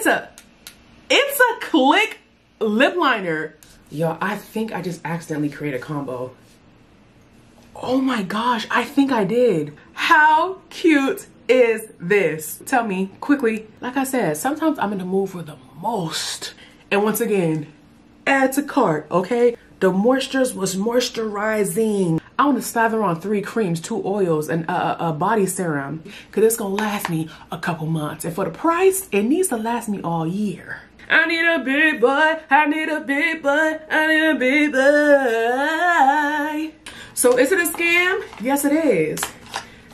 It's a, it's a click lip liner. Yo, I think I just accidentally created a combo. Oh my gosh, I think I did. How cute is this? Tell me quickly. Like I said, sometimes I'm in the mood for the most. And once again, add to cart, okay? The moistures was moisturizing. I want to slather on three creams, two oils, and a, a body serum. Cause it's gonna last me a couple months. And for the price, it needs to last me all year. I need a big boy, I need a big boy, I need a big boy. So is it a scam? Yes, it is.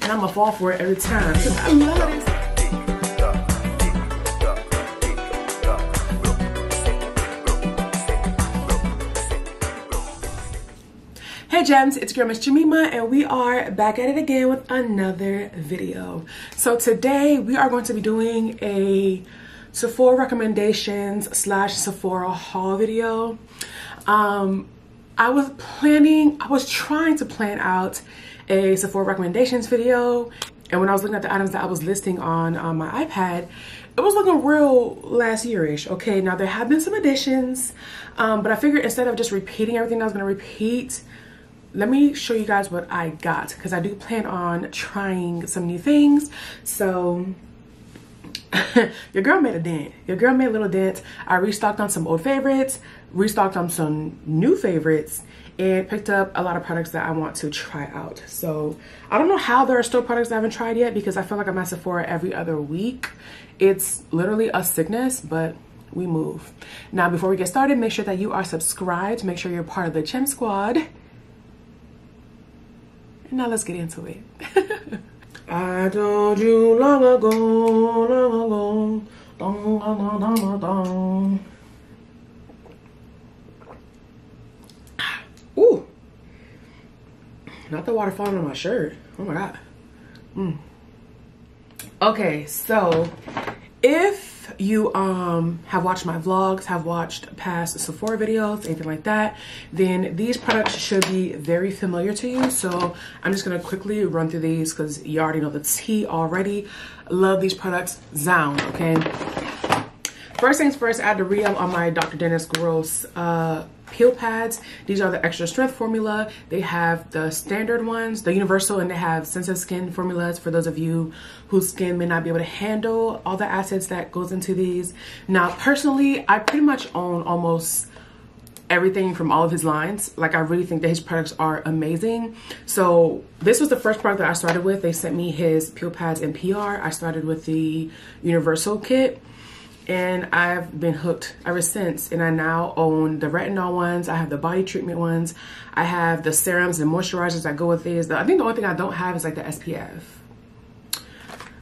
And I'm gonna fall for it every time. I love this. Hey gems, it's girl Miss Jemima and we are back at it again with another video. So today we are going to be doing a Sephora recommendations slash Sephora haul video. Um, I was planning, I was trying to plan out a Sephora recommendations video and when I was looking at the items that I was listing on, on my iPad, it was looking real last yearish. Okay, now there have been some additions, um, but I figured instead of just repeating everything I was gonna repeat, let me show you guys what I got because I do plan on trying some new things. So your girl made a dent. Your girl made a little dent. I restocked on some old favorites, restocked on some new favorites, and picked up a lot of products that I want to try out. So I don't know how there are still products I haven't tried yet because I feel like I'm at Sephora every other week. It's literally a sickness, but we move. Now, before we get started, make sure that you are subscribed. Make sure you're part of the Gem Squad. Now let's get into it. I told you long ago, long ago. Ooh, not the water falling on my shirt. Oh my god. Mm. Okay, so if you um have watched my vlogs, have watched past Sephora videos, anything like that, then these products should be very familiar to you. So I'm just gonna quickly run through these because you already know the tea already. Love these products, Zound, okay? First things first, I had to re-up on my Dr. Dennis Gross uh, peel pads. These are the extra strength formula. They have the standard ones, the universal, and they have sensitive skin formulas for those of you whose skin may not be able to handle all the acids that goes into these. Now, personally, I pretty much own almost everything from all of his lines. Like I really think that his products are amazing. So this was the first product that I started with. They sent me his peel pads and PR. I started with the universal kit and I've been hooked ever since. And I now own the retinol ones. I have the body treatment ones. I have the serums and moisturizers that go with these. I think the only thing I don't have is like the SPF.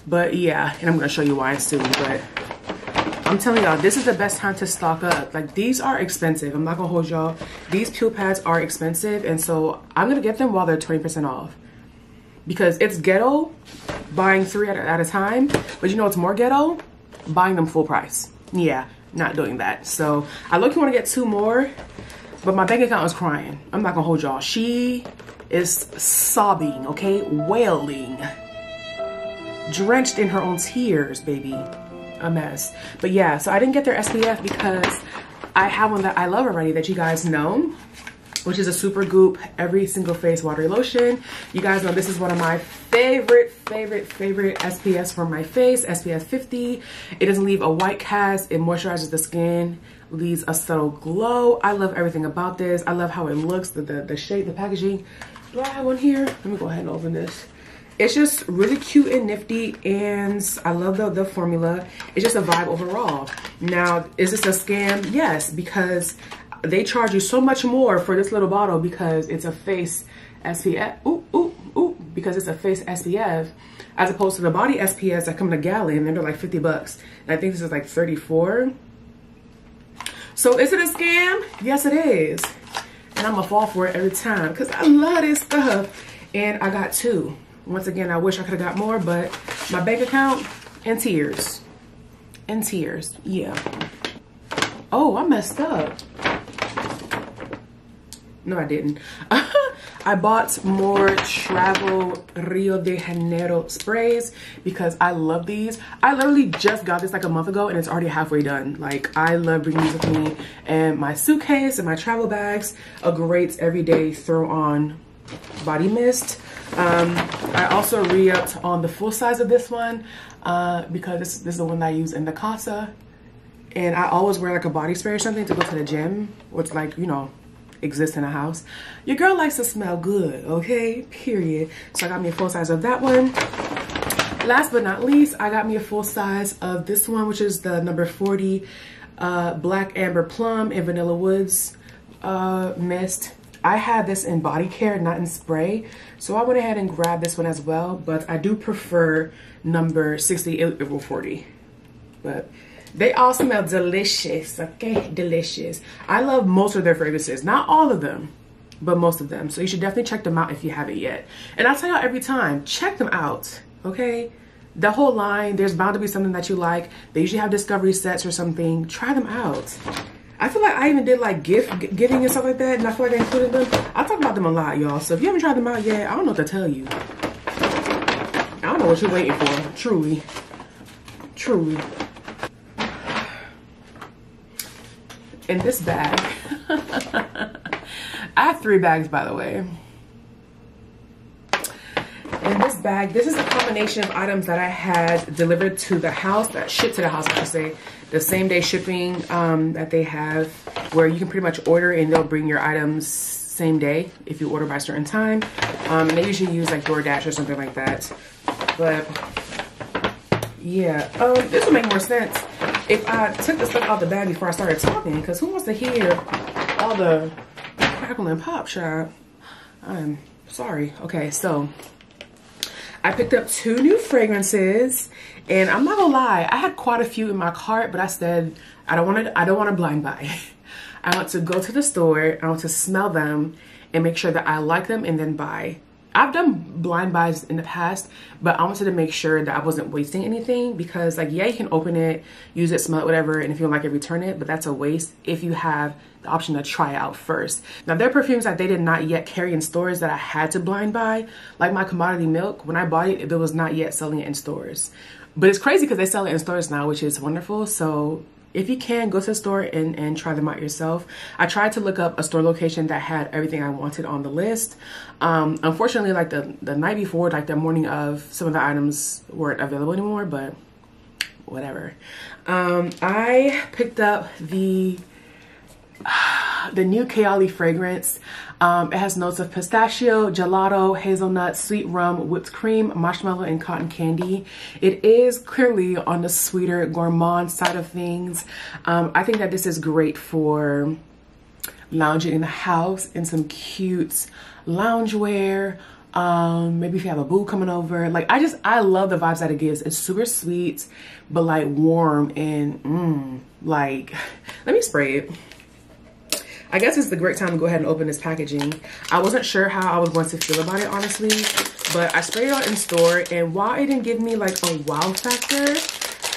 But yeah, and I'm gonna show you why soon. But I'm telling y'all, this is the best time to stock up. Like these are expensive. I'm not gonna hold y'all. These peel pads are expensive, and so I'm gonna get them while they're 20% off. Because it's ghetto buying three at a, at a time, but you know it's more ghetto? Buying them full price. Yeah, not doing that. So I look, you want to get two more, but my bank account is crying. I'm not gonna hold y'all. She is sobbing, okay, wailing, drenched in her own tears, baby. A mess. But yeah, so I didn't get their SPF because I have one that I love already that you guys know which is a Supergoop every single face watery lotion. You guys know this is one of my favorite, favorite, favorite SPFs for my face, SPF 50. It doesn't leave a white cast. It moisturizes the skin, leaves a subtle glow. I love everything about this. I love how it looks, the, the, the shape, the packaging. Do I have one here? Let me go ahead and open this. It's just really cute and nifty and I love the, the formula. It's just a vibe overall. Now, is this a scam? Yes, because they charge you so much more for this little bottle because it's a face SPF. Ooh, ooh, ooh, because it's a face SPF as opposed to the body SPFs that come in a gallon and they're like 50 bucks. And I think this is like 34. So is it a scam? Yes, it is. And I'm gonna fall for it every time because I love this stuff. And I got two. Once again, I wish I could have got more, but my bank account in tears. In tears, yeah. Oh, I messed up. No, I didn't. I bought more travel Rio de Janeiro sprays because I love these. I literally just got this like a month ago and it's already halfway done. Like I love bringing these with me and my suitcase and my travel bags. A great everyday throw on body mist. Um, I also re-upped on the full size of this one uh, because this, this is the one that I use in the casa. And I always wear like a body spray or something to go to the gym, which like, you know, exists in a house. Your girl likes to smell good, okay? Period. So I got me a full size of that one. Last but not least, I got me a full size of this one, which is the number 40 uh, Black Amber Plum and Vanilla Woods uh, Mist. I had this in body care, not in spray. So I went ahead and grabbed this one as well, but I do prefer number 60 April 40. But they all smell delicious, okay? Delicious. I love most of their fragrances. Not all of them, but most of them. So you should definitely check them out if you haven't yet. And I tell y'all every time, check them out, okay? The whole line, there's bound to be something that you like. They usually have discovery sets or something. Try them out. I feel like I even did like gift giving and stuff like that, and I feel like I included them. I talk about them a lot, y'all. So if you haven't tried them out yet, I don't know what to tell you. I don't know what you're waiting for, truly. Truly. In this bag. I have three bags, by the way. In this bag, this is a combination of items that I had delivered to the house, that shipped to the house, I should say. The same day shipping um, that they have, where you can pretty much order and they'll bring your items same day if you order by a certain time. Um, and they usually use like DoorDash or something like that. But yeah, um, this will make more sense if I took the stuff out the bag before I started talking, because who wants to hear all the crackle and pop shop? I'm sorry. Okay, so I picked up two new fragrances and I'm not gonna lie, I had quite a few in my cart, but I said I don't want to I don't want to blind buy. I want to go to the store, I want to smell them and make sure that I like them and then buy. I've done blind buys in the past, but I wanted to make sure that I wasn't wasting anything because like, yeah, you can open it, use it, smell it, whatever. And if you don't like it, return it, but that's a waste if you have the option to try out first. Now there are perfumes that they did not yet carry in stores that I had to blind buy, like my commodity milk. When I bought it, it was not yet selling it in stores. But it's crazy because they sell it in stores now, which is wonderful. So if you can go to the store and, and try them out yourself. I tried to look up a store location that had everything i wanted on the list. Um, unfortunately like the the night before like the morning of some of the items weren't available anymore but whatever. Um, i picked up the the new Kayali fragrance. Um, it has notes of pistachio, gelato, hazelnut, sweet rum, whipped cream, marshmallow, and cotton candy. It is clearly on the sweeter gourmand side of things. Um, I think that this is great for lounging in the house in some cute loungewear. Um, maybe if you have a boo coming over. Like, I just, I love the vibes that it gives. It's super sweet, but like warm and mm, like, let me spray it. I guess it's the great time to go ahead and open this packaging. I wasn't sure how I was going to feel about it, honestly, but I sprayed it out in store, and while it didn't give me like a wow factor,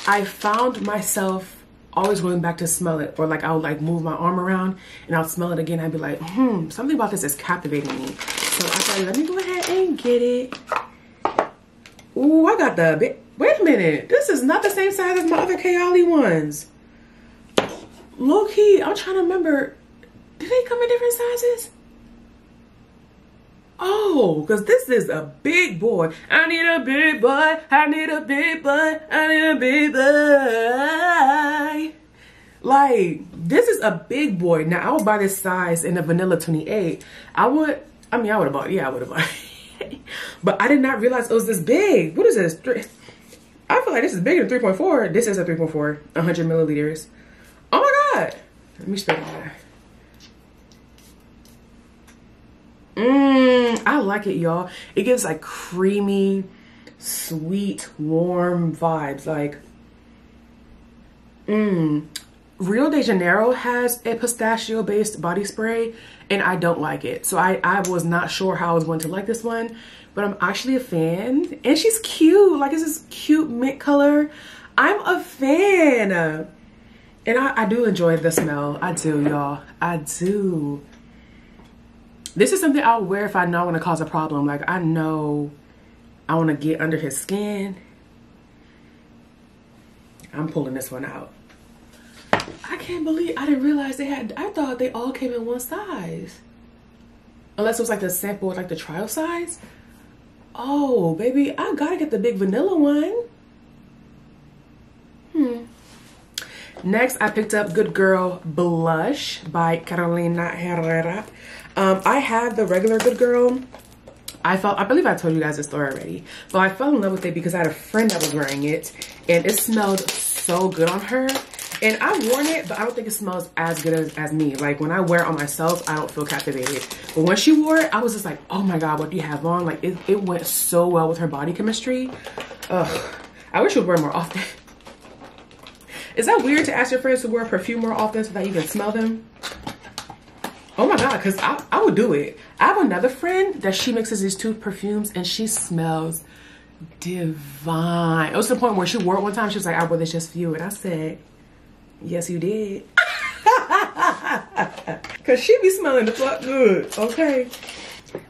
I found myself always going back to smell it, or like I would like move my arm around and I'll smell it again. I'd be like, hmm, something about this is captivating me. So I thought, let me go ahead and get it. Ooh, I got the bit. Wait a minute. This is not the same size as my other Kayali ones. Low key, I'm trying to remember. Do they come in different sizes? Oh, because this is a big boy. I need a big boy. I need a big boy. I need a big boy. Like, this is a big boy. Now, I would buy this size in a vanilla 28. I would, I mean, I would have bought, yeah, I would have bought. but I did not realize it was this big. What is this? I feel like this is bigger than 3.4. This is a 3.4, 100 milliliters. Oh my God. Let me spray that. Mmm, I like it, y'all. It gives like creamy, sweet, warm vibes. Like, mmm. Rio de Janeiro has a pistachio based body spray and I don't like it. So I, I was not sure how I was going to like this one, but I'm actually a fan. And she's cute. Like, it's this cute mint color. I'm a fan. And I, I do enjoy the smell. I do, y'all. I do. This is something I'll wear if I know I want to cause a problem. Like I know I want to get under his skin. I'm pulling this one out. I can't believe I didn't realize they had I thought they all came in one size. Unless it was like the sample like the trial size. Oh, baby, I gotta get the big vanilla one. Hmm. Next, I picked up Good Girl Blush by Carolina Herrera. Um, I have the regular Good Girl. I felt, I believe I told you guys this story already, but I fell in love with it because I had a friend that was wearing it and it smelled so good on her. And I worn it, but I don't think it smells as good as, as me. Like when I wear it on myself, I don't feel captivated. But when she wore it, I was just like, oh my God, what do you have on? Like it, it went so well with her body chemistry. Ugh, I wish she would wear more often. Is that weird to ask your friends to wear perfume more often so that you can smell them? Oh my God, because I, I would do it. I have another friend that she mixes these two perfumes and she smells divine. It was the point where she wore it one time. She was like, I wore this just for you. And I said, yes, you did. Because she be smelling the fuck good, okay?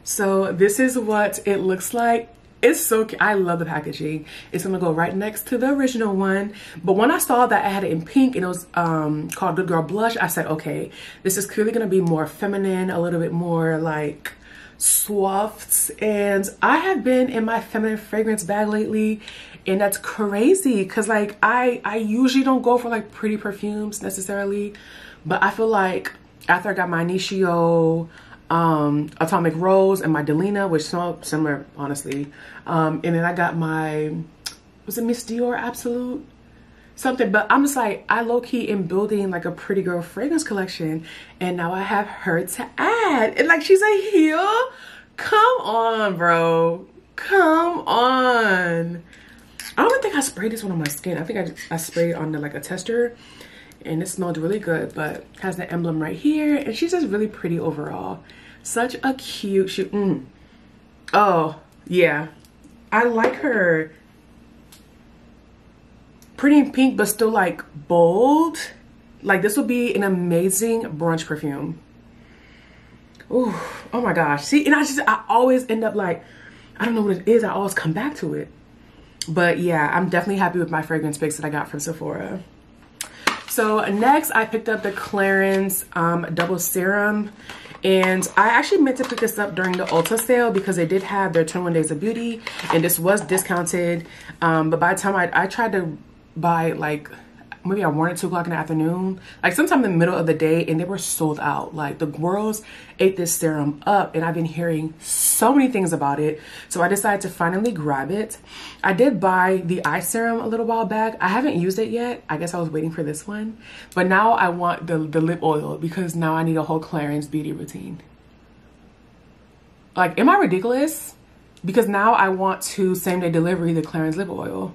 So this is what it looks like it's so cute. I love the packaging. It's gonna go right next to the original one. But when I saw that I had it in pink and it was um, called Good Girl Blush, I said, okay, this is clearly gonna be more feminine, a little bit more like soft. And I have been in my feminine fragrance bag lately and that's crazy because like I, I usually don't go for like pretty perfumes necessarily, but I feel like after I got my Initio, um, Atomic Rose and my Delina, which smell similar, honestly. Um, and then I got my, was it Miss Dior Absolute? Something, but I'm just like, I low-key am building like a pretty girl fragrance collection and now I have her to add. And like, she's a heel? Come on, bro. Come on. I don't think I sprayed this one on my skin. I think I, I sprayed on the, like a tester and it smelled really good but has the emblem right here and she's just really pretty overall. Such a cute shoe. Mm. oh yeah. I like her pretty pink but still like bold. Like this would be an amazing brunch perfume. Ooh, oh my gosh. See and i just i always end up like i don't know what it is. I always come back to it. But yeah i'm definitely happy with my fragrance picks that i got from sephora so next I picked up the Clarins um, Double Serum. And I actually meant to pick this up during the Ulta sale because they did have their 21 Days of Beauty. And this was discounted. Um, but by the time I, I tried to buy like maybe I one at 2 o'clock in the afternoon, like sometime in the middle of the day, and they were sold out. Like the girls ate this serum up, and I've been hearing so many things about it. So I decided to finally grab it. I did buy the eye serum a little while back. I haven't used it yet. I guess I was waiting for this one. But now I want the, the lip oil because now I need a whole Clarins beauty routine. Like, am I ridiculous? Because now I want to same day delivery the Clarins lip oil.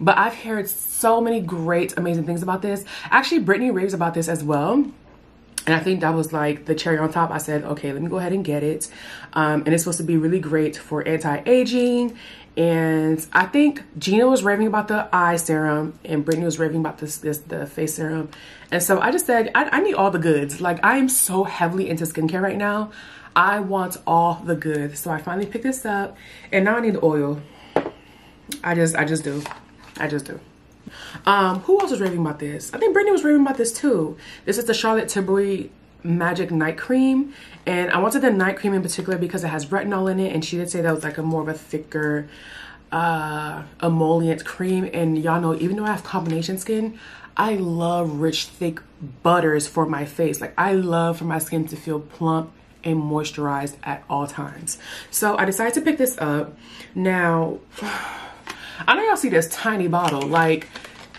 But I've heard so many great, amazing things about this. Actually, Brittany raves about this as well. And I think that was like the cherry on top. I said, okay, let me go ahead and get it. Um, and it's supposed to be really great for anti-aging. And I think Gina was raving about the eye serum and Brittany was raving about this, this the face serum. And so I just said, I, I need all the goods. Like I am so heavily into skincare right now. I want all the goods. So I finally picked this up and now I need oil. I just, I just do. I just do. Um, who else was raving about this? I think Brittany was raving about this too. This is the Charlotte Tilbury Magic Night Cream. And I wanted the night cream in particular because it has retinol in it. And she did say that was like a more of a thicker uh, emollient cream. And y'all know, even though I have combination skin, I love rich, thick butters for my face. Like I love for my skin to feel plump and moisturized at all times. So I decided to pick this up. Now, I know y'all see this tiny bottle. Like,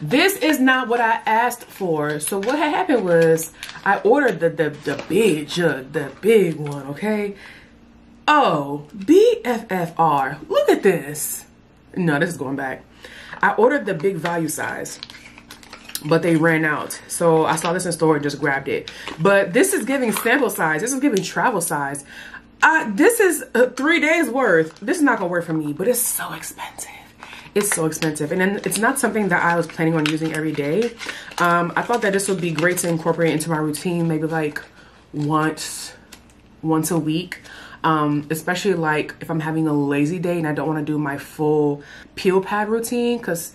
this is not what I asked for. So what had happened was I ordered the, the, the big jug, the big one, okay? Oh, BFFR, look at this. No, this is going back. I ordered the big value size, but they ran out. So I saw this in store and just grabbed it. But this is giving sample size. This is giving travel size. Uh, this is uh, three days worth. This is not gonna work for me, but it's so expensive it's so expensive and then it's not something that I was planning on using every day. Um, I thought that this would be great to incorporate into my routine maybe like once once a week. Um, especially like if I'm having a lazy day and I don't want to do my full peel pad routine because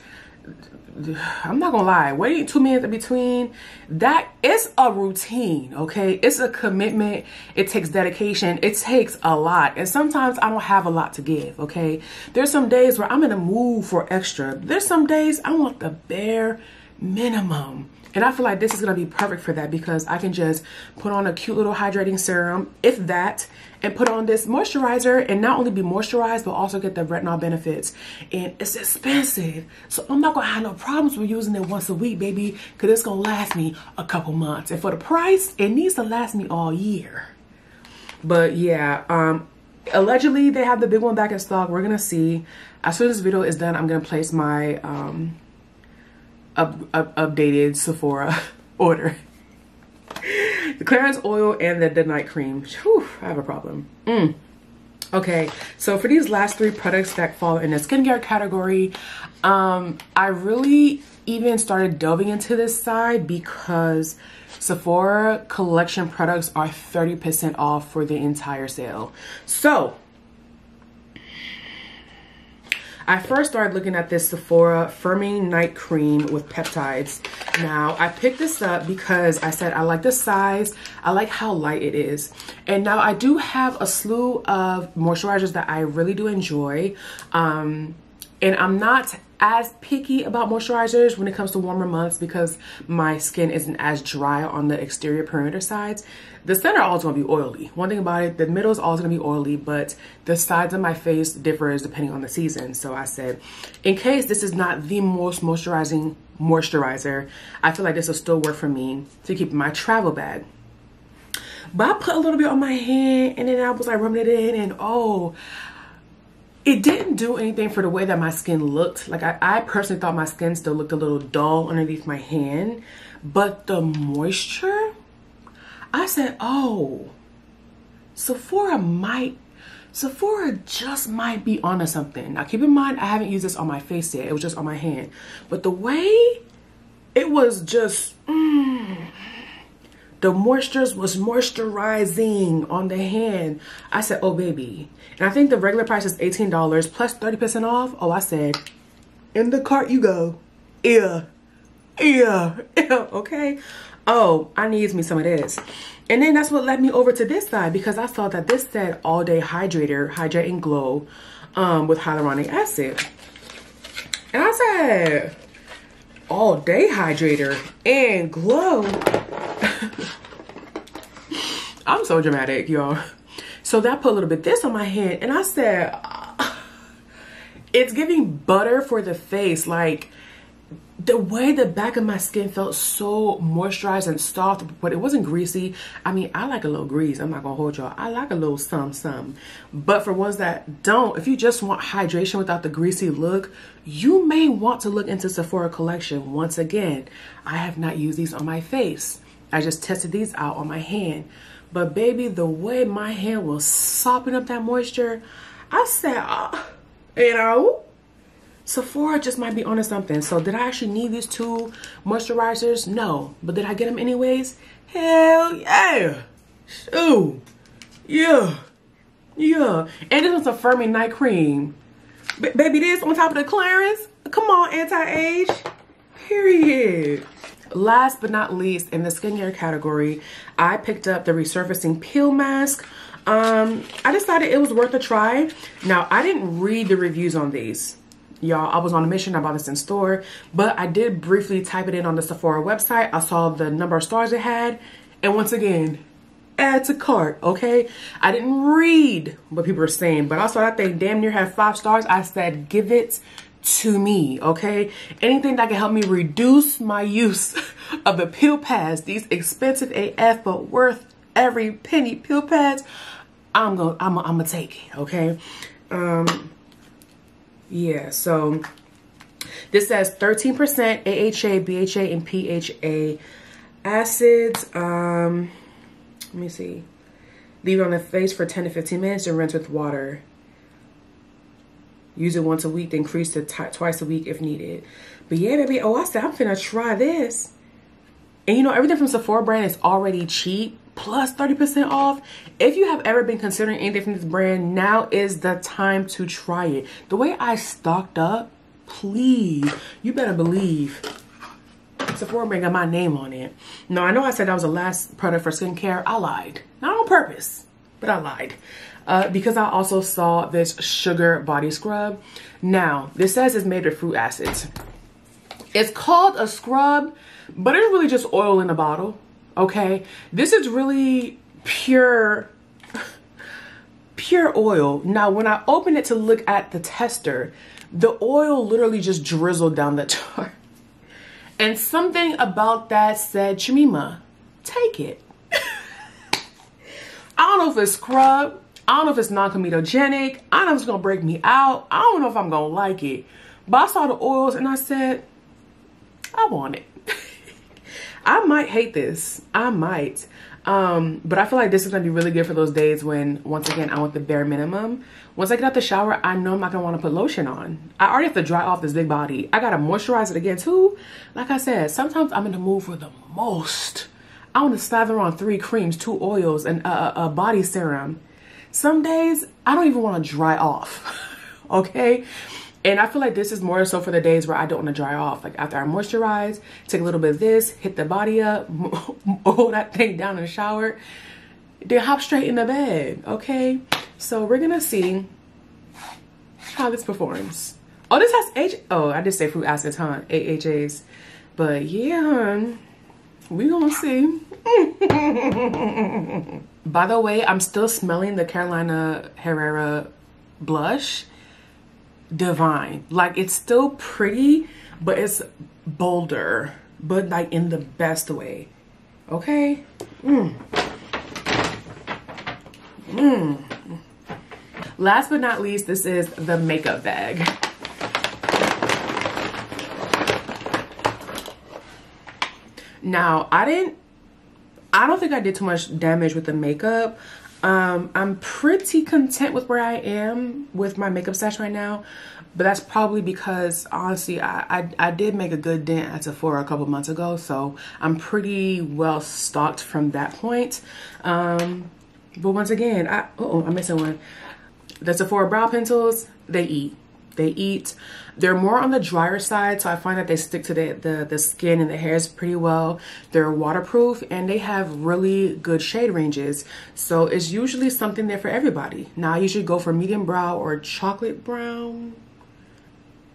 I'm not gonna lie, waiting two minutes in between, that is a routine, okay? It's a commitment. It takes dedication. It takes a lot. And sometimes I don't have a lot to give, okay? There's some days where I'm in a mood for extra. There's some days I want the bare minimum. And I feel like this is going to be perfect for that because I can just put on a cute little hydrating serum, if that, and put on this moisturizer and not only be moisturized, but also get the retinol benefits. And it's expensive. So I'm not going to have no problems with using it once a week, baby, because it's going to last me a couple months. And for the price, it needs to last me all year. But yeah, um, allegedly they have the big one back in stock. We're going to see. As soon as this video is done, I'm going to place my... Um, up, up, updated Sephora order. the Clarins oil and the, the night cream. Whew, I have a problem. Mm. Okay, so for these last three products that fall in the skincare category, um, I really even started delving into this side because Sephora collection products are 30% off for the entire sale. So I first started looking at this Sephora Firming Night Cream with peptides. Now, I picked this up because I said I like the size, I like how light it is. And now I do have a slew of moisturizers that I really do enjoy. Um, and I'm not as picky about moisturizers when it comes to warmer months because my skin isn't as dry on the exterior perimeter sides. The center always gonna be oily. One thing about it, the middle is always gonna be oily, but the sides of my face differs depending on the season. So I said, in case this is not the most moisturizing moisturizer, I feel like this will still work for me to keep in my travel bag. But I put a little bit on my hand and then I was like rubbing it in and oh, it didn't do anything for the way that my skin looked. Like I, I personally thought my skin still looked a little dull underneath my hand. But the moisture, I said, oh, Sephora might, Sephora just might be onto something. Now keep in mind, I haven't used this on my face yet. It was just on my hand. But the way it was just, mm, the moisture was moisturizing on the hand. I said, oh baby. And I think the regular price is $18 plus 30% off. Oh, I said, in the cart you go. Yeah, yeah, yeah, okay. Oh, I needs me some of this. And then that's what led me over to this side because I saw that this said all day hydrator, hydrate and glow um, with hyaluronic acid. And I said, all day hydrator and glow I'm so dramatic, y'all. So that put a little bit this on my hand and I said, ah, it's giving butter for the face. Like the way the back of my skin felt so moisturized and soft, but it wasn't greasy. I mean, I like a little grease. I'm not gonna hold y'all. I like a little some some. But for ones that don't, if you just want hydration without the greasy look, you may want to look into Sephora collection. Once again, I have not used these on my face. I just tested these out on my hand. But baby, the way my hand was sopping up that moisture, I said, oh, you know, Sephora just might be onto something. So did I actually need these two moisturizers? No. But did I get them anyways? Hell yeah. Ooh. Yeah. Yeah. And this was a firming night cream. B baby, this on top of the Clarins. Come on, anti-age. Period. Last but not least, in the skincare category, I picked up the Resurfacing Peel Mask. Um, I decided it was worth a try. Now, I didn't read the reviews on these. Y'all, I was on a mission. I bought this in store. But I did briefly type it in on the Sephora website. I saw the number of stars it had. And once again, add to cart, okay? I didn't read what people were saying. But I saw that thing damn near had five stars. I said, give it to me, okay? Anything that can help me reduce my use of the peel pads, these expensive AF but worth every penny peel pads, I'm gonna I'm gonna, I'm gonna take it, okay? Um yeah, so this says 13% AHA, BHA, and PHA acids. Um let me see. Leave it on the face for 10 to 15 minutes and rinse with water. Use it once a week, increase to twice a week if needed. But yeah, baby, oh, I said, I'm finna try this. And you know, everything from Sephora brand is already cheap. Plus 30% off. If you have ever been considering anything from this brand, now is the time to try it. The way I stocked up, please, you better believe Sephora brand got my name on it. No, I know I said that was the last product for skincare. I lied. Not on purpose, but I lied. Uh, because I also saw this sugar body scrub. Now, this says it's made with fruit acids. It's called a scrub, but it's really just oil in a bottle, okay? This is really pure, pure oil. Now, when I opened it to look at the tester, the oil literally just drizzled down the jar. And something about that said, Shamima, take it. I don't know if it's scrub. I don't know if it's non-comedogenic. I don't know if it's gonna break me out. I don't know if I'm gonna like it. But I saw the oils and I said, I want it. I might hate this. I might. Um, but I feel like this is gonna be really good for those days when, once again, I want the bare minimum. Once I get out the shower, I know I'm not gonna wanna put lotion on. I already have to dry off this big body. I gotta moisturize it again too. Like I said, sometimes I'm in the mood for the most. I wanna slather on three creams, two oils, and a, a body serum. Some days, I don't even wanna dry off, okay? And I feel like this is more so for the days where I don't want to dry off. Like after I moisturize, take a little bit of this, hit the body up, hold that thing down in the shower, then hop straight in the bed, okay? So we're gonna see how this performs. Oh, this has H, oh, I did say fruit acids, huh? AHAs. But yeah, we gonna see. By the way, I'm still smelling the Carolina Herrera blush divine. Like it's still pretty, but it's bolder, but like in the best way. Okay? Mmm. Mmm. Last but not least, this is the makeup bag. Now, I didn't, I don't think I did too much damage with the makeup. Um, I'm pretty content with where I am with my makeup stash right now, but that's probably because honestly, I, I, I did make a good dent at Sephora a couple months ago, so I'm pretty well stocked from that point. Um, but once again, I, oh, I'm missing one. The Sephora brow pencils, they eat they eat. They're more on the drier side, so I find that they stick to the, the, the skin and the hairs pretty well. They're waterproof and they have really good shade ranges. So it's usually something there for everybody. Now I usually go for medium brow or chocolate brown.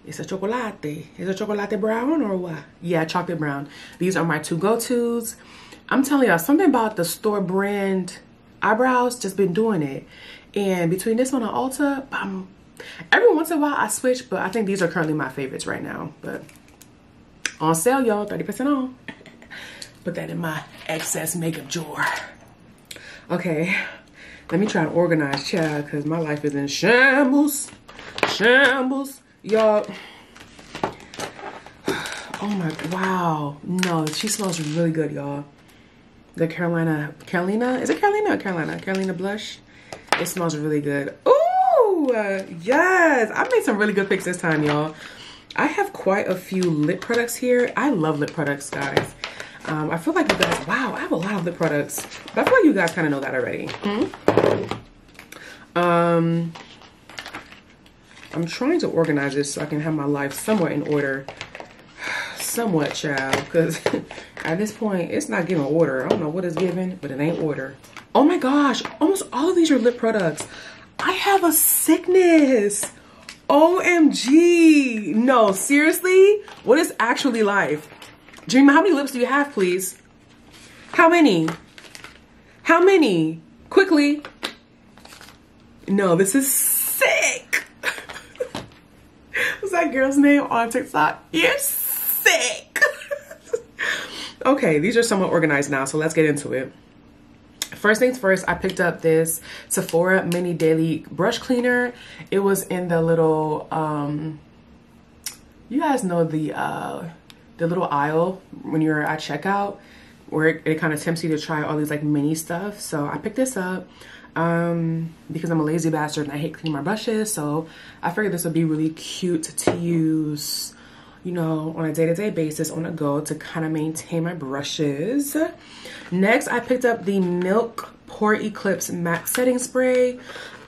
It's a chocolate. Is a chocolate brown or what? Yeah, chocolate brown. These are my two go-tos. I'm telling y'all, something about the store brand eyebrows just been doing it. And between this one and Ulta, I'm Every once in a while I switch, but I think these are currently my favorites right now. But on sale, y'all, 30% off. Put that in my excess makeup drawer. Okay, let me try to organize, child, because my life is in shambles. Shambles. Y'all. Oh my, wow. No, she smells really good, y'all. The Carolina, Carolina, is it Carolina or Carolina? Carolina blush. It smells really good. Ooh yes. I made some really good picks this time, y'all. I have quite a few lip products here. I love lip products, guys. Um, I feel like you guys, wow, I have a lot of lip products. But I feel like you guys kind of know that already. Hmm? Um, I'm trying to organize this so I can have my life somewhat in order. Somewhat, child, because at this point, it's not giving order. I don't know what it's giving, but it ain't order. Oh my gosh, almost all of these are lip products. I have a sickness. OMG. No, seriously? What is actually life? Dream, how many lips do you have, please? How many? How many? Quickly. No, this is sick. What's that girl's name on TikTok? You're sick. okay, these are somewhat organized now, so let's get into it. First things first, I picked up this Sephora Mini Daily Brush Cleaner. It was in the little, um, you guys know the, uh, the little aisle when you're at checkout where it, it kind of tempts you to try all these like mini stuff. So I picked this up um, because I'm a lazy bastard and I hate cleaning my brushes. So I figured this would be really cute to use you know, on a day-to-day -day basis on a go to kind of maintain my brushes. Next, I picked up the Milk Pore Eclipse Matte Setting Spray.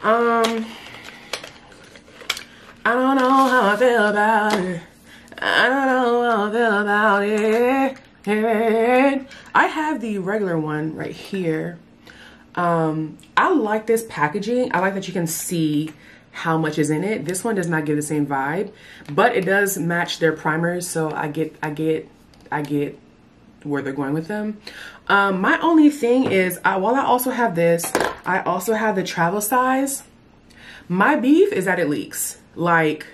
Um, I don't know how I feel about it. I don't know how I feel about it. I have the regular one right here. Um, I like this packaging. I like that you can see how much is in it. This one does not give the same vibe, but it does match their primers. So I get, I get, I get where they're going with them. Um, my only thing is, I, while I also have this, I also have the travel size. My beef is that it leaks. Like,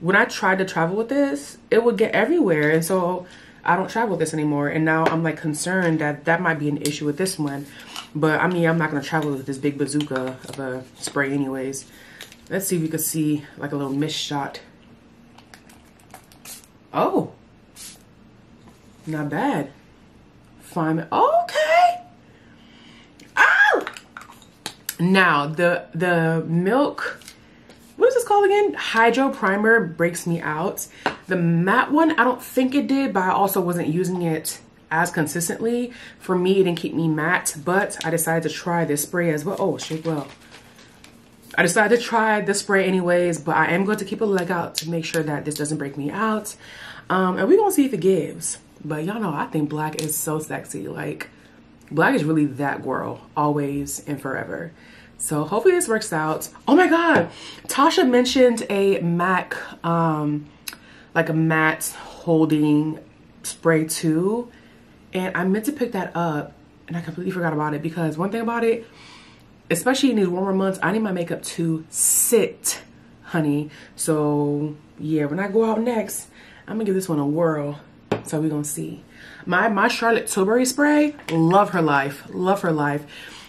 when I tried to travel with this, it would get everywhere. And so I don't travel with this anymore. And now I'm like concerned that that might be an issue with this one. But I mean, I'm not going to travel with this big bazooka of a spray anyways. Let's see if we can see like a little mist shot. Oh, not bad. Fine. Okay. Oh! Now, the, the milk, what is this called again? Hydro Primer breaks me out. The matte one, I don't think it did, but I also wasn't using it as consistently. For me, it didn't keep me matte, but I decided to try this spray as well. Oh, shake well. I decided to try the spray anyways, but I am going to keep a leg out to make sure that this doesn't break me out. Um, and we're going to see if it gives. But y'all know I think black is so sexy. Like, black is really that girl, always and forever. So hopefully this works out. Oh my God, Tasha mentioned a MAC, um, like a matte holding spray too. And I meant to pick that up and I completely forgot about it because one thing about it, especially in these warmer months, I need my makeup to sit, honey. So yeah, when I go out next, I'm gonna give this one a whirl. So we're gonna see. My my Charlotte Tilbury spray, love her life, love her life.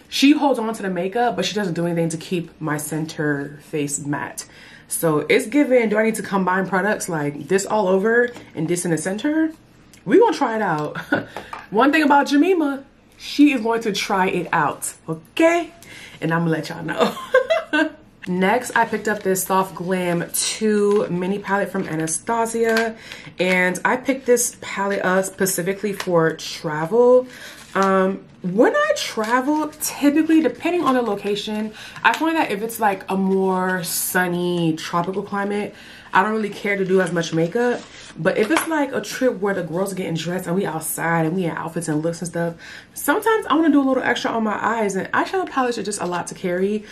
She holds on to the makeup, but she doesn't do anything to keep my center face matte. So it's given, do I need to combine products like this all over and this in the center? We gonna try it out. One thing about Jemima, she is going to try it out, okay? And I'm gonna let y'all know. Next, I picked up this Soft Glam 2 mini palette from Anastasia. And I picked this palette up specifically for travel. Um, when I travel, typically, depending on the location, I find that if it's like a more sunny, tropical climate, I don't really care to do as much makeup. But if it's like a trip where the girls are getting dressed and we outside and we in outfits and looks and stuff, sometimes I want to do a little extra on my eyes. And eyeshadow palettes are just a lot to carry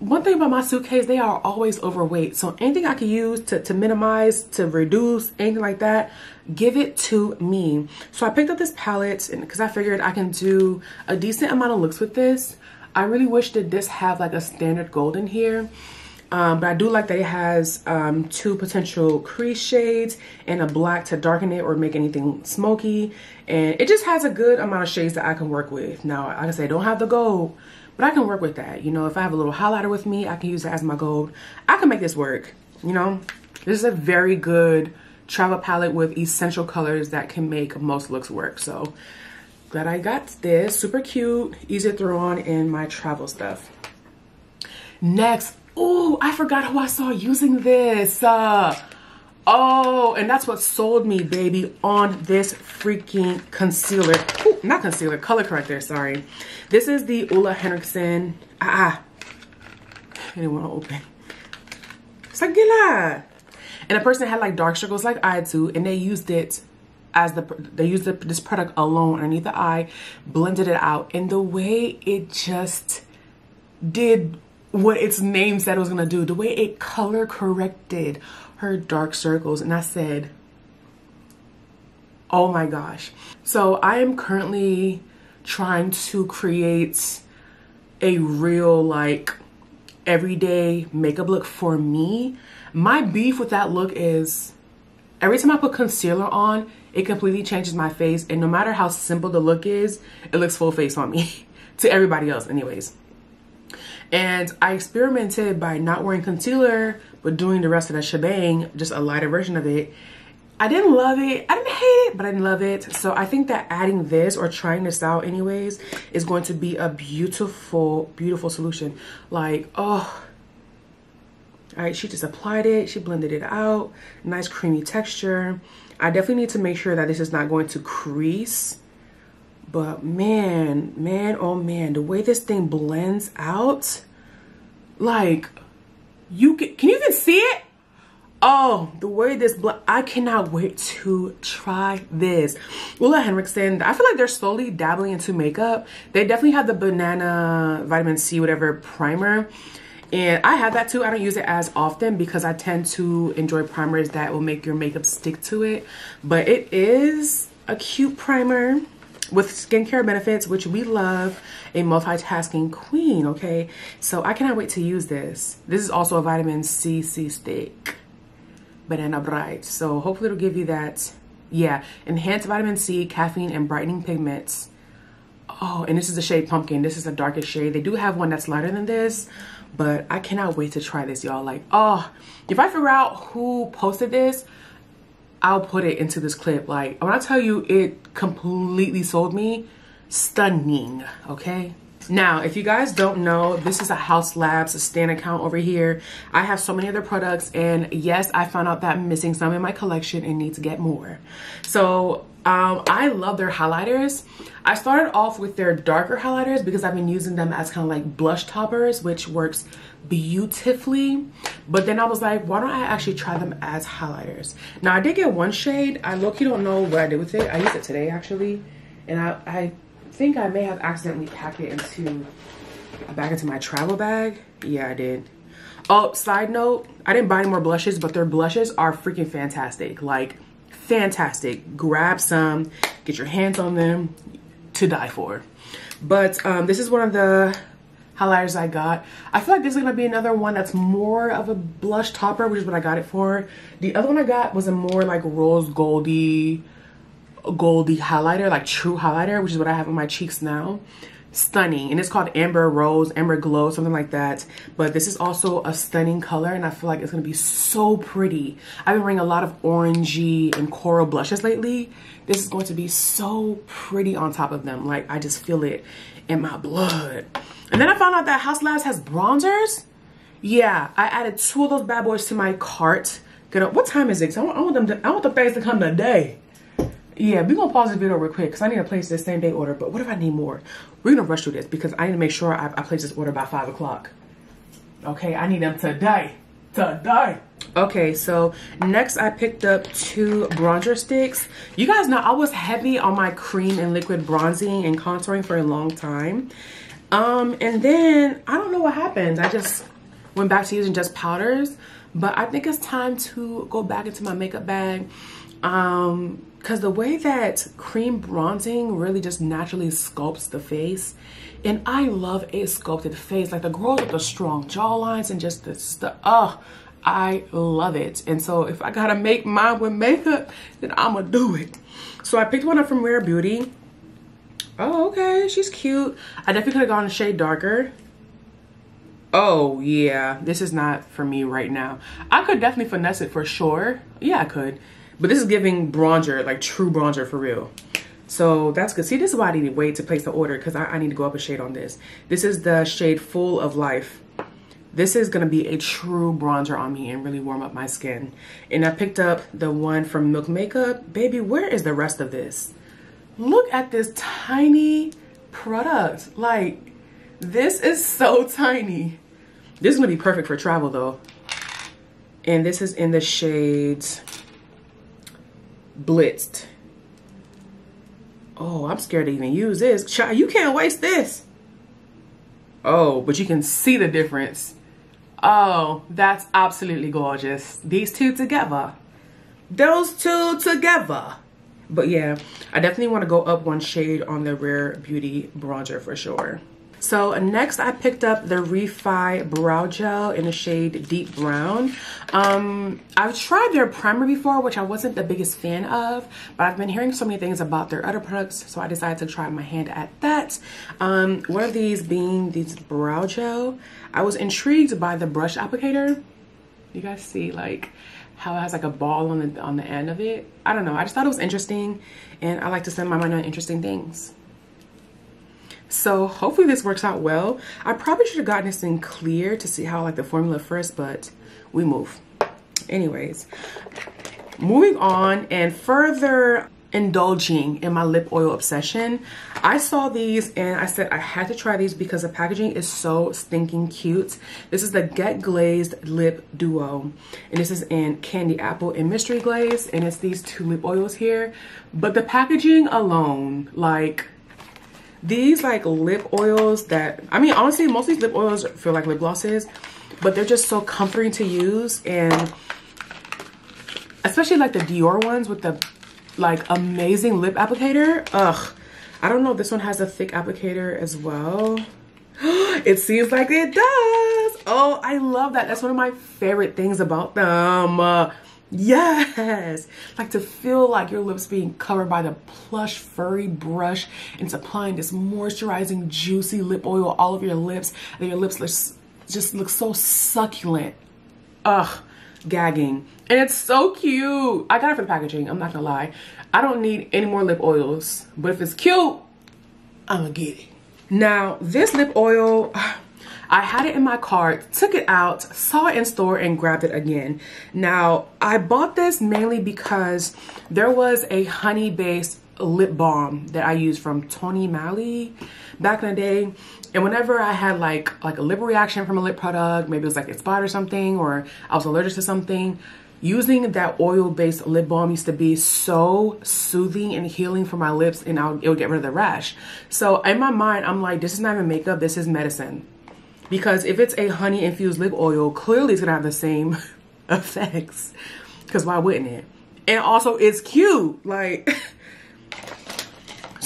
one thing about my suitcase, they are always overweight. So anything I can use to, to minimize, to reduce, anything like that, give it to me. So I picked up this palette and because I figured I can do a decent amount of looks with this. I really wish that this have like a standard gold in here. Um, but I do like that it has um, two potential crease shades and a black to darken it or make anything smoky. And it just has a good amount of shades that I can work with. Now, like I say, don't have the gold, but I can work with that. You know, if I have a little highlighter with me, I can use it as my gold. I can make this work, you know. This is a very good travel palette with essential colors that can make most looks work. So glad I got this. Super cute, easy to throw on in my travel stuff. Next, oh, I forgot who I saw using this. Uh, Oh, and that's what sold me, baby, on this freaking concealer. Ooh, not concealer, color corrector, sorry. This is the Ole Henriksen. Ah, I didn't want to open. Sagila. And a person had like dark circles like I do, and they used it as the, they used the, this product alone underneath the eye, blended it out. And the way it just did what its name said it was gonna do, the way it color corrected her dark circles and I said, oh my gosh. So I am currently trying to create a real like everyday makeup look for me. My beef with that look is every time I put concealer on, it completely changes my face. And no matter how simple the look is, it looks full face on me. to everybody else anyways. And I experimented by not wearing concealer but doing the rest of the shebang, just a lighter version of it, I didn't love it. I didn't hate it, but I didn't love it. So I think that adding this or trying this out anyways is going to be a beautiful, beautiful solution. Like, oh, All right, she just applied it. She blended it out. Nice creamy texture. I definitely need to make sure that this is not going to crease. But man, man, oh man, the way this thing blends out, like, you can, can you even see it? Oh, the way this blend, I cannot wait to try this. Ole Henriksen, I feel like they're slowly dabbling into makeup. They definitely have the banana vitamin C, whatever primer. And I have that too. I don't use it as often because I tend to enjoy primers that will make your makeup stick to it. But it is a cute primer with skincare benefits, which we love, a multitasking queen, okay? So I cannot wait to use this. This is also a vitamin C C stick, Banana Bright. So hopefully it'll give you that, yeah, enhanced vitamin C, caffeine, and brightening pigments. Oh, and this is the shade Pumpkin. This is the darkest shade. They do have one that's lighter than this, but I cannot wait to try this, y'all. Like, oh, if I figure out who posted this, I'll put it into this clip. Like, when I tell you it completely sold me, stunning, okay? Now, if you guys don't know, this is a Haus Labs stand account over here. I have so many other products and yes, I found out that I'm missing some in my collection and need to get more. So um, I love their highlighters. I started off with their darker highlighters because I've been using them as kind of like blush toppers, which works beautifully. But then I was like, why don't I actually try them as highlighters? Now I did get one shade. I look, you don't know what I did with it. I used it today actually. And I, I think I may have accidentally packed it into back into my travel bag. Yeah, I did. Oh, side note, I didn't buy any more blushes, but their blushes are freaking fantastic. Like, fantastic. Grab some, get your hands on them to die for. But um, this is one of the highlighters I got. I feel like this is gonna be another one that's more of a blush topper, which is what I got it for. The other one I got was a more like rose goldy, goldy highlighter, like true highlighter, which is what I have on my cheeks now. Stunning. And it's called Amber Rose, Amber Glow, something like that. But this is also a stunning color and I feel like it's to be so pretty. I've been wearing a lot of orangey and coral blushes lately. This is going to be so pretty on top of them. Like, I just feel it in my blood. And then I found out that Haus Labs has bronzers. Yeah, I added two of those bad boys to my cart. Gonna what time is it? I want, I want them to, I want the things to come today yeah, we're gonna pause the video real quick because I need to place this same day order. But what if I need more? We're gonna rush through this because I need to make sure I, I place this order by five o'clock. Okay, I need them today. Today. Okay, so next I picked up two bronzer sticks. You guys know I was heavy on my cream and liquid bronzing and contouring for a long time. Um, and then I don't know what happened. I just went back to using just powders. But I think it's time to go back into my makeup bag. Um, because the way that cream bronzing really just naturally sculpts the face and I love a sculpted face. Like the girls with the strong jawlines and just the stuff oh I love it. And so if I gotta make mine with makeup then I'm gonna do it. So I picked one up from Rare Beauty. Oh okay. She's cute. I definitely could have gone a shade darker. Oh yeah. This is not for me right now. I could definitely finesse it for sure. Yeah I could but this is giving bronzer, like true bronzer for real. So that's good. See, this is why I need to wait to place the order because I, I need to go up a shade on this. This is the shade Full of Life. This is going to be a true bronzer on me and really warm up my skin. And I picked up the one from Milk Makeup. Baby, where is the rest of this? Look at this tiny product. Like, this is so tiny. This is going to be perfect for travel though. And this is in the shades blitzed. Oh, I'm scared to even use this. You can't waste this. Oh, but you can see the difference. Oh, that's absolutely gorgeous. These two together. Those two together. But yeah, I definitely want to go up one shade on the Rare Beauty bronzer for sure. So next I picked up the Refy Brow Gel in the shade Deep Brown. Um, I've tried their primer before, which I wasn't the biggest fan of, but I've been hearing so many things about their other products, so I decided to try my hand at that. Um, one of these being these Brow Gel. I was intrigued by the brush applicator. You guys see like how it has like a ball on the on the end of it. I don't know. I just thought it was interesting and I like to spend my money on interesting things. So hopefully this works out well. I probably should have gotten this in clear to see how I like the formula first, but we move. Anyways, moving on and further indulging in my lip oil obsession. I saw these and I said I had to try these because the packaging is so stinking cute. This is the Get Glazed Lip Duo and this is in Candy Apple and Mystery Glaze and it's these two lip oils here. But the packaging alone, like these like lip oils that, I mean honestly most of these lip oils feel like lip glosses but they're just so comforting to use and especially like the Dior ones with the like amazing lip applicator. Ugh, I don't know this one has a thick applicator as well. it seems like it does. Oh, I love that. That's one of my favorite things about them. Uh, yes. Like to feel like your lips being covered by the plush furry brush and applying this moisturizing juicy lip oil all over your lips and your lips just look so succulent. Ugh gagging. And it's so cute. I got it for the packaging. I'm not gonna lie. I don't need any more lip oils. But if it's cute, I'm gonna get it. Now, this lip oil, I had it in my cart, took it out, saw it in store, and grabbed it again. Now, I bought this mainly because there was a honey-based lip balm that I used from Tony Moly back in the day. And whenever I had like like a lip reaction from a lip product, maybe it was like a spot or something, or I was allergic to something, using that oil-based lip balm used to be so soothing and healing for my lips and I'll, it would get rid of the rash. So in my mind, I'm like, this is not even makeup, this is medicine. Because if it's a honey infused lip oil, clearly it's gonna have the same effects. Because why wouldn't it? And also it's cute, like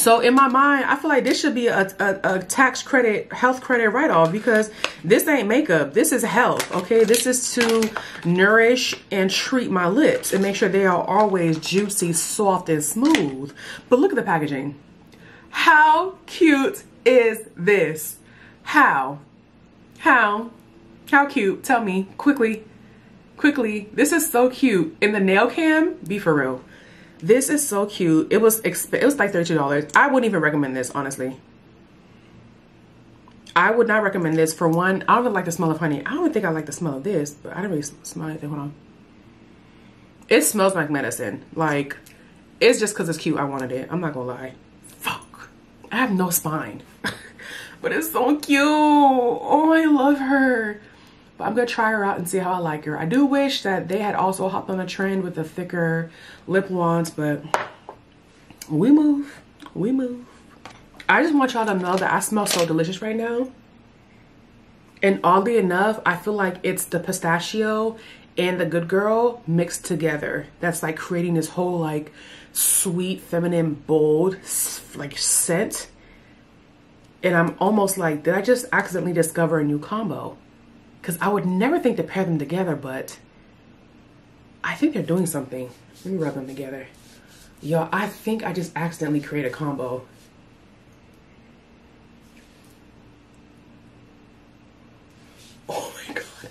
So in my mind, I feel like this should be a, a, a tax credit, health credit write-off because this ain't makeup. This is health, okay? This is to nourish and treat my lips and make sure they are always juicy, soft, and smooth. But look at the packaging. How cute is this? How? How? How cute? Tell me quickly. Quickly. This is so cute. In the nail cam, be for real. This is so cute. It was it was like $32. I wouldn't even recommend this, honestly. I would not recommend this. For one, I don't like the smell of honey. I don't think I like the smell of this, but I don't really smell anything. Hold on. It smells like medicine. Like, it's just because it's cute I wanted it. I'm not gonna lie. Fuck. I have no spine. but it's so cute. Oh, I love her. But I'm gonna try her out and see how I like her. I do wish that they had also hopped on a trend with the thicker lip wands, but we move, we move. I just want y'all to know that I smell so delicious right now. And oddly enough, I feel like it's the pistachio and the good girl mixed together. That's like creating this whole like sweet, feminine, bold like scent. And I'm almost like, did I just accidentally discover a new combo? because I would never think to pair them together, but I think they're doing something. Let me rub them together. Y'all, I think I just accidentally created a combo. Oh my God.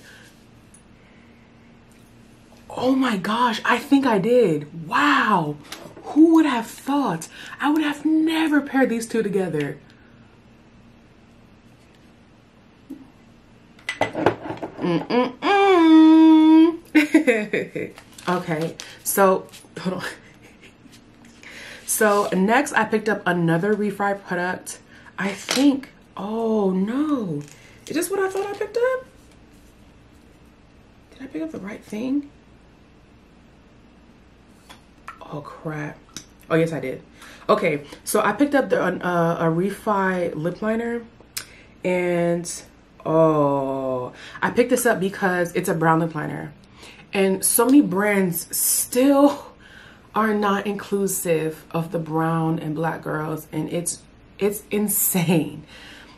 Oh my gosh, I think I did. Wow. Who would have thought? I would have never paired these two together. Okay, so hold on. So next I picked up another refried product. I think, oh no. Is this what I thought I picked up? Did I pick up the right thing? Oh crap. Oh yes I did. Okay, so I picked up the, uh, a Refy lip liner and Oh, I picked this up because it's a brown lip liner. And so many brands still are not inclusive of the brown and black girls. And it's, it's insane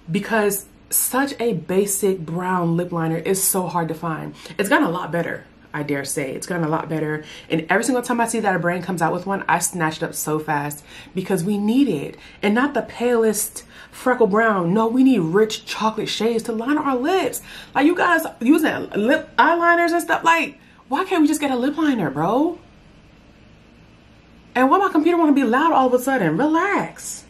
because such a basic brown lip liner is so hard to find. It's gotten a lot better. I dare say. It's gotten a lot better. And every single time I see that a brand comes out with one, I snatch it up so fast because we need it. And not the palest freckle brown. No, we need rich chocolate shades to line our lips. Like you guys using lip eyeliners and stuff. Like, why can't we just get a lip liner, bro? And why my computer want to be loud all of a sudden? Relax.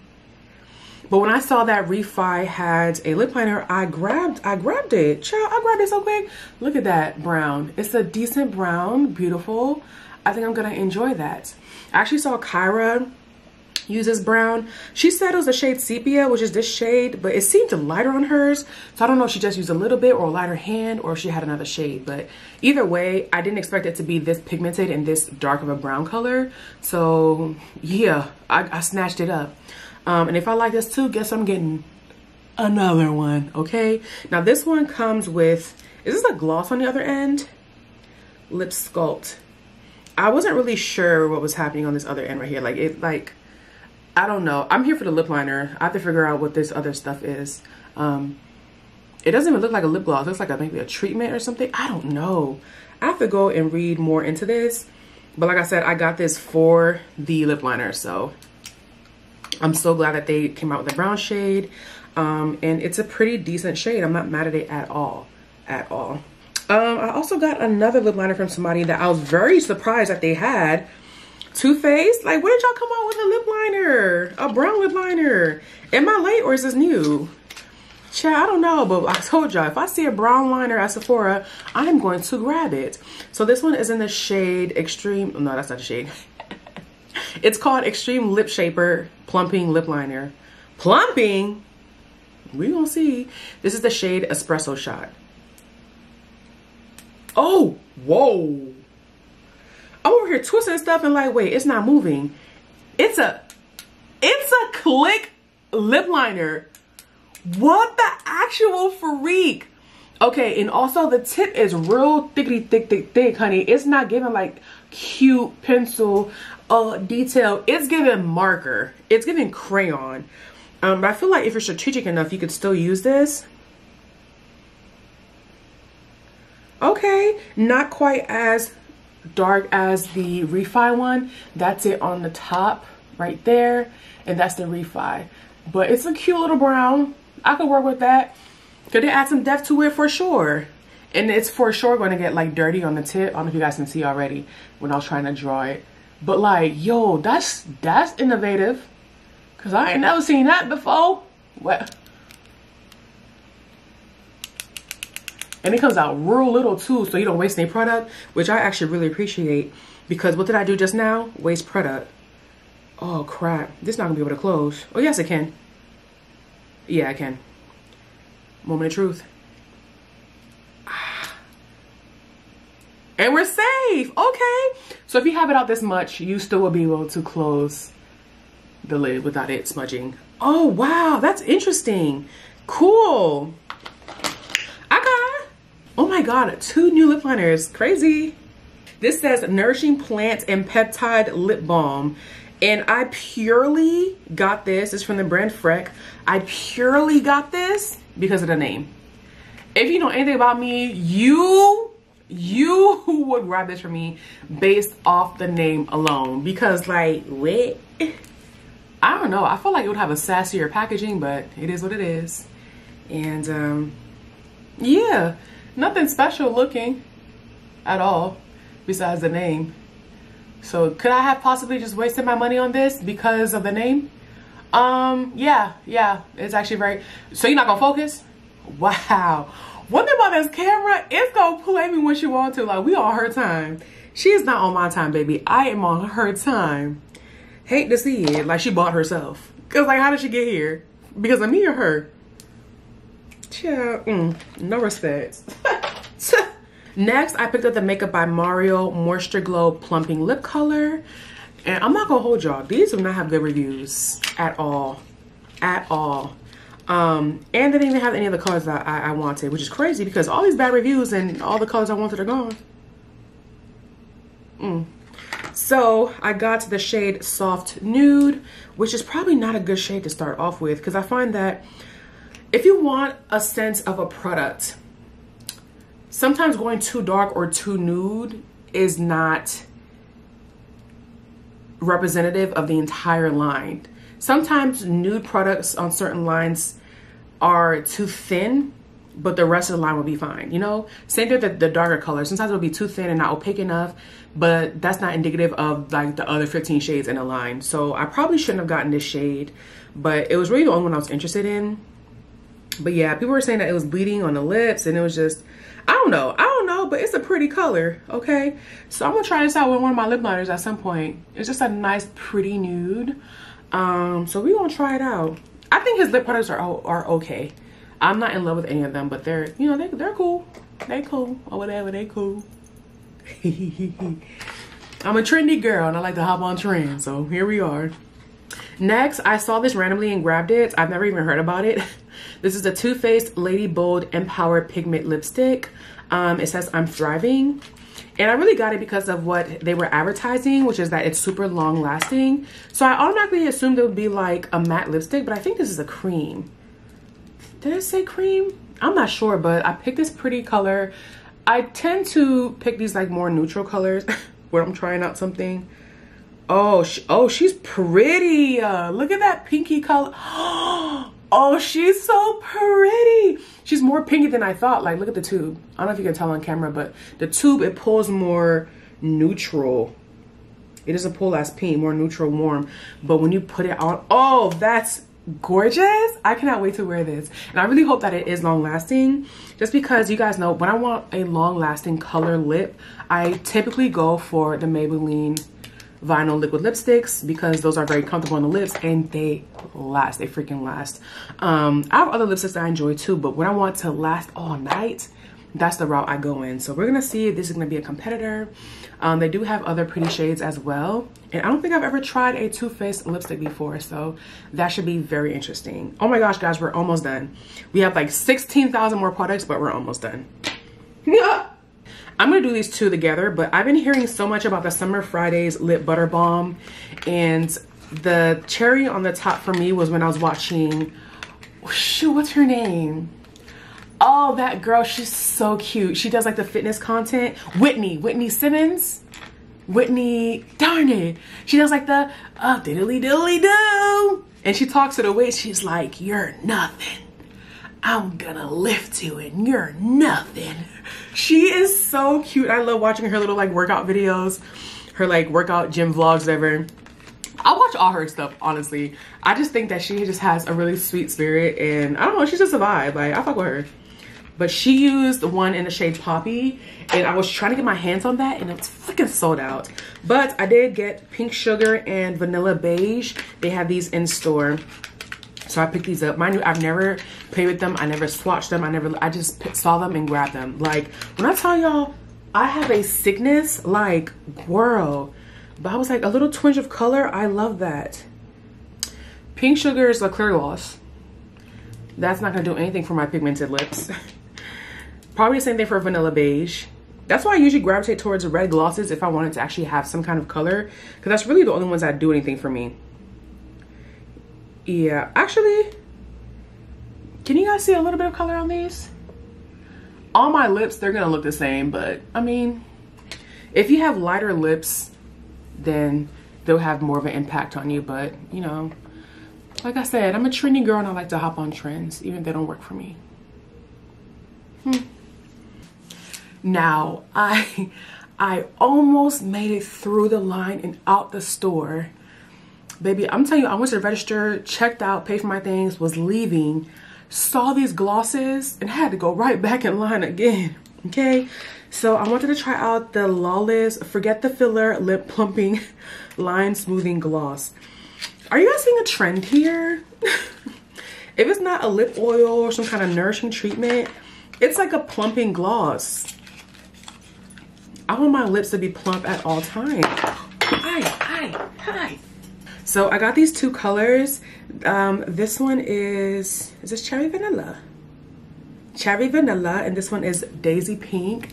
But when I saw that Refy had a lip liner, I grabbed, I grabbed it. Child, I grabbed it so quick. Look at that brown. It's a decent brown, beautiful. I think I'm gonna enjoy that. I actually saw Kyra uses brown. She was a shade sepia, which is this shade, but it seemed lighter on hers. So I don't know if she just used a little bit or a lighter hand or if she had another shade. But either way, I didn't expect it to be this pigmented and this dark of a brown color. So yeah, I, I snatched it up. Um, and if I like this too, guess I'm getting another one, okay? Now this one comes with, is this a gloss on the other end? Lip Sculpt. I wasn't really sure what was happening on this other end right here. Like it, like, I don't know. I'm here for the lip liner. I have to figure out what this other stuff is. Um, it doesn't even look like a lip gloss. It looks like a, maybe a treatment or something. I don't know. I have to go and read more into this. But like I said, I got this for the lip liner. So I'm so glad that they came out with a brown shade. Um, and it's a pretty decent shade. I'm not mad at it at all. At all. Um, I also got another lip liner from somebody that I was very surprised that they had. Too Faced? Like, where did y'all come out with a lip liner? A brown lip liner? Am I late or is this new? Child, I don't know, but I told y'all, if I see a brown liner at Sephora, I'm going to grab it. So this one is in the shade Extreme. No, that's not a shade. it's called Extreme Lip Shaper Plumping Lip Liner. Plumping? We gonna see. This is the shade Espresso Shot. Oh, whoa. I'm over here twisting stuff and like, wait, it's not moving. It's a, it's a click lip liner. What the actual freak? Okay, and also the tip is real thickety thick, thick, thick, honey. It's not giving like cute pencil uh, detail. It's giving marker. It's giving crayon. Um, but I feel like if you're strategic enough, you could still use this. Okay, not quite as dark as the Refy one. That's it on the top right there. And that's the Refy. But it's a cute little brown. I could work with that. Could they add some depth to it for sure? And it's for sure going to get like dirty on the tip. I don't know if you guys can see already when I was trying to draw it. But like, yo, that's that's innovative. Cause I ain't never seen that before. What? And it comes out real little too, so you don't waste any product, which I actually really appreciate. Because what did I do just now? Waste product. Oh crap, this is not gonna be able to close. Oh yes, it can. Yeah, I can. Moment of truth. And we're safe, okay. So if you have it out this much, you still will be able to close the lid without it smudging. Oh, wow, that's interesting. Cool. Oh my God, two new lip liners, crazy. This says Nourishing Plant and Peptide Lip Balm. And I purely got this, it's from the brand Freck. I purely got this because of the name. If you know anything about me, you, you would grab this for me based off the name alone. Because like, what? I don't know, I feel like it would have a sassier packaging, but it is what it is. And um, yeah, nothing special looking at all besides the name. So could I have possibly just wasted my money on this because of the name? Um, yeah, yeah, it's actually very, so you're not gonna focus? Wow. One thing about this camera, it's gonna play me when she want to. Like, we on her time. She is not on my time, baby. I am on her time. Hate to see it. Like, she bought herself. Cause like, how did she get here? Because of me or her? Child, mm, no respect. Next, I picked up the Makeup by Mario Moisture Glow Plumping Lip Color. And I'm not gonna hold y'all. These do not have good reviews at all. At all. Um, and they didn't even have any of the colors that I, I wanted, which is crazy because all these bad reviews and all the colors I wanted are gone. Mm. So I got the shade Soft Nude, which is probably not a good shade to start off with because I find that if you want a sense of a product, sometimes going too dark or too nude is not representative of the entire line. Sometimes nude products on certain lines are too thin but the rest of the line will be fine. You know, same thing with the, the darker colors. Sometimes it'll be too thin and not opaque enough, but that's not indicative of like the other 15 shades in a line. So I probably shouldn't have gotten this shade, but it was really the only one I was interested in. But yeah, people were saying that it was bleeding on the lips and it was just, I don't know. I don't know, but it's a pretty color, okay? So I'm gonna try this out with one of my lip liners at some point. It's just a nice, pretty nude. Um, so we gonna try it out. I think his lip products are, are okay. I'm not in love with any of them, but they're, you know, they, they're cool. They cool or whatever, they cool. I'm a trendy girl and I like to hop on trends, so here we are. Next, I saw this randomly and grabbed it. I've never even heard about it. This is a Too Faced Lady Bold Empowered Pigment Lipstick. Um, it says I'm thriving. And I really got it because of what they were advertising, which is that it's super long lasting. So I automatically assumed it would be like a matte lipstick, but I think this is a cream. Did it say cream? I'm not sure, but I picked this pretty color. I tend to pick these like more neutral colors when I'm trying out something. Oh, she, oh, she's pretty. Uh, look at that pinky color. Oh, she's so pretty. She's more pinky than I thought. Like, look at the tube. I don't know if you can tell on camera, but the tube, it pulls more neutral. It doesn't pull as pink, more neutral, warm. But when you put it on, oh, that's gorgeous. I cannot wait to wear this. And I really hope that it is long lasting. Just because you guys know, when I want a long lasting color lip, I typically go for the Maybelline vinyl liquid lipsticks because those are very comfortable on the lips and they last they freaking last. Um i have other lipsticks i enjoy too but when i want to last all night that's the route i go in. So we're gonna see if this is gonna be a competitor. Um they do have other pretty shades as well. And i don't think i've ever tried a Too Faced lipstick before so that should be very interesting. Oh my gosh guys we're almost done. We have like 16,000 more products but we're almost done I'm gonna do these two together, but I've been hearing so much about the Summer Fridays Lip Butter Balm and the cherry on the top for me was when I was watching, shoot, what's her name? Oh, that girl, she's so cute. She does like the fitness content. Whitney, Whitney Simmons. Whitney, darn it. She does like the uh, diddly diddly do. And she talks to the way she's like, you're nothing. I'm gonna lift you and you're nothing. She is so cute. I love watching her little like workout videos, her like workout gym vlogs, ever. I'll watch all her stuff, honestly. I just think that she just has a really sweet spirit and I don't know, she's just a vibe. Like, I fuck with her. But she used one in the shade Poppy and I was trying to get my hands on that and it's freaking sold out. But I did get Pink Sugar and Vanilla Beige. They have these in store. So I picked these up. Mind you, I've never played with them. I never swatched them. I never, I just saw them and grabbed them. Like, when I tell y'all, I have a sickness, like, girl. But I was like, a little twinge of color, I love that. Pink Sugar is a clear gloss. That's not gonna do anything for my pigmented lips. Probably the same thing for Vanilla Beige. That's why I usually gravitate towards red glosses if I wanted to actually have some kind of color. Because that's really the only ones that do anything for me yeah actually can you guys see a little bit of color on these on my lips they're gonna look the same but i mean if you have lighter lips then they'll have more of an impact on you but you know like i said i'm a trendy girl and i like to hop on trends even if they don't work for me hmm. now i i almost made it through the line and out the store baby i'm telling you i went to the register checked out paid for my things was leaving saw these glosses and had to go right back in line again okay? So i wanted to try out the lawless forget the filler lip plumping line smoothing gloss. Are you guys seeing a trend here? If it's not a lip oil or some kind of nourishing treatment it's like a plumping gloss. I want my lips to be plump at all times. Hi hi hi so I got these two colors. Um, this one is, is this Cherry Vanilla? Cherry Vanilla, and this one is Daisy Pink.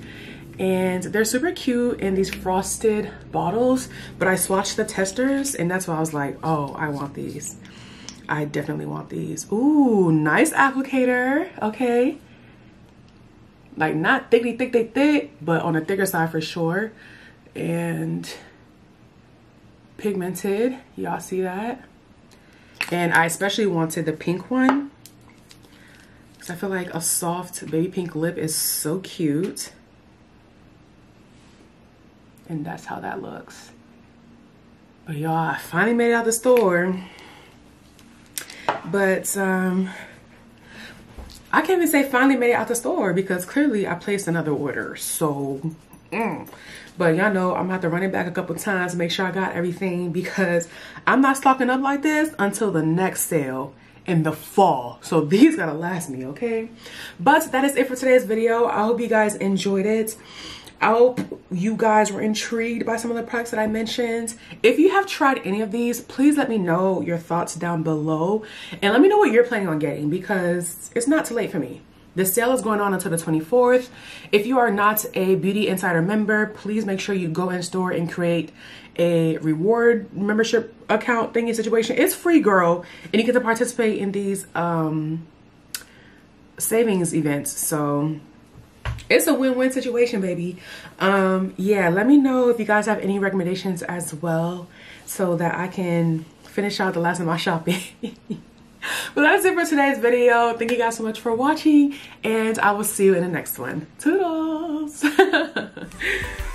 And they're super cute in these frosted bottles, but I swatched the testers and that's why I was like, oh, I want these. I definitely want these. Ooh, nice applicator, okay. Like not thickly thick, thick, thick, but on a thicker side for sure. And pigmented. Y'all see that? And I especially wanted the pink one. Because I feel like a soft baby pink lip is so cute. And that's how that looks. But y'all, I finally made it out the store. But um, I can't even say finally made it out the store because clearly I placed another order. So, mm. but y'all know I'm gonna have to run it back a couple times, to make sure I got everything because I'm not stocking up like this until the next sale in the fall. So these gotta last me, okay? But that is it for today's video. I hope you guys enjoyed it. I hope you guys were intrigued by some of the products that I mentioned. If you have tried any of these, please let me know your thoughts down below and let me know what you're planning on getting because it's not too late for me. The sale is going on until the 24th. If you are not a Beauty Insider member, please make sure you go in store and create a reward membership account thingy situation. It's free, girl, and you get to participate in these um, savings events. So it's a win-win situation baby um yeah let me know if you guys have any recommendations as well so that i can finish out the last of my shopping but that's it for today's video. Thank you guys so much for watching and i will see you in the next one. Toodles